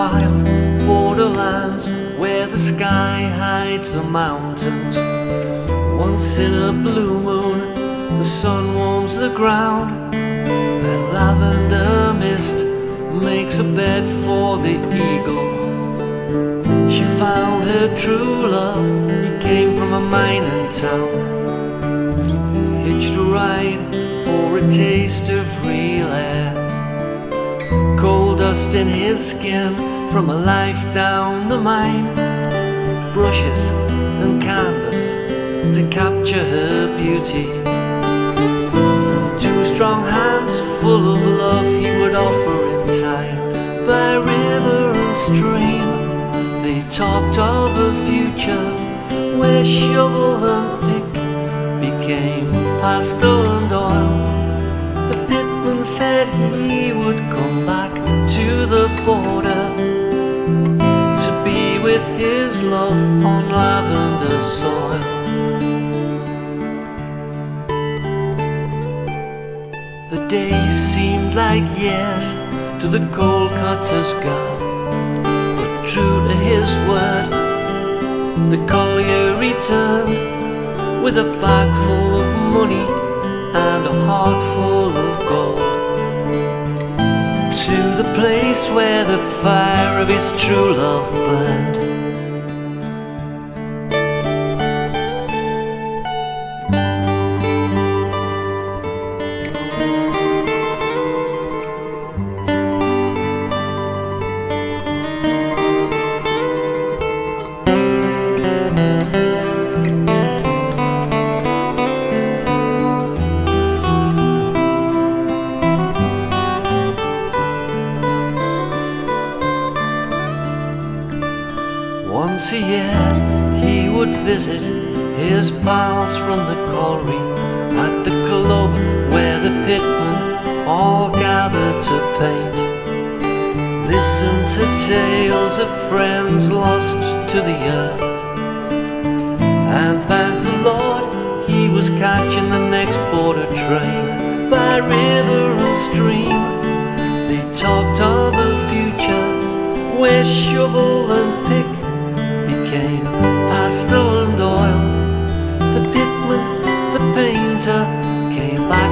wild borderlands where the sky hides the mountains. Once in a blue moon, the sun warms the ground. The lavender mist makes a bed for the eagle. She found her true love, he came from a mining town. Hitched a ride for a taste of in his skin from a life down the mine. Brushes and canvas to capture her beauty. Two strong hands full of love he would offer in time. By river and stream, they talked of a future where shovel and pick became pasta and oil. With his love on lavender soil. The days seemed like years to the coal cutter's girl, but true to his word, the collier returned with a bag full of money and a heart full of gold. To the place where the fire of his true love burned. A year he would visit his pals from the colliery at the club where the pitmen all gathered to paint. Listen to tales of friends lost to the earth. And thank the Lord he was catching the next border train by river and stream. They talked of a future where shovel and winter came back.